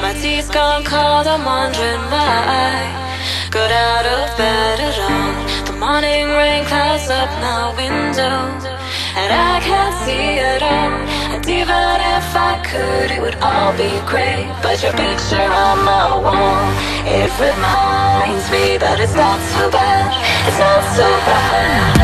My teeth gone cold, I'm wondering why got out of bed at all. The morning rain clouds up my window, and I can't see it all. And even if I could, it would all be great. But your picture on my wall, it reminds me that it's not so bad. It's not so bad.